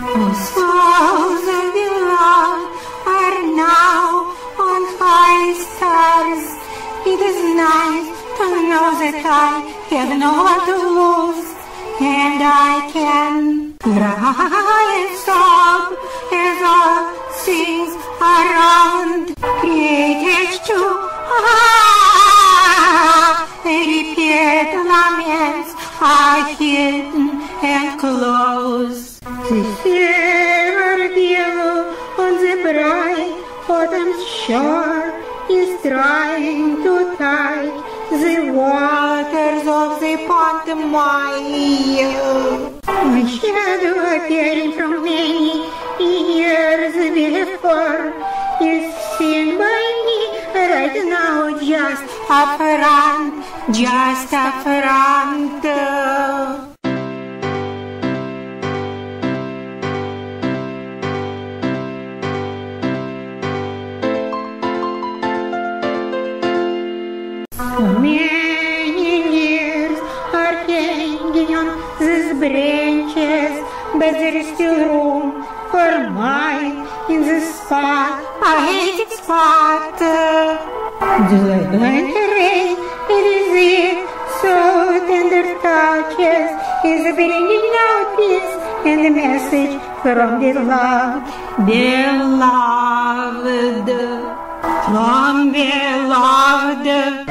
Souls of beloved are now on high stars. It is nice to know that I have no one to lose, and I can cry and as all things around created to ah, the are hidden and close. Autumn shore is trying to tide the waters of the Pantomime. My shadow appearing from many years before is seen by me right now just up front, just up front. Many years are hanging on these branches, but there is still room for mine in the spot. I hate it spot. The light rain, it is it, so tender touches, is bringing out peace and the message from the love, beloved, from beloved.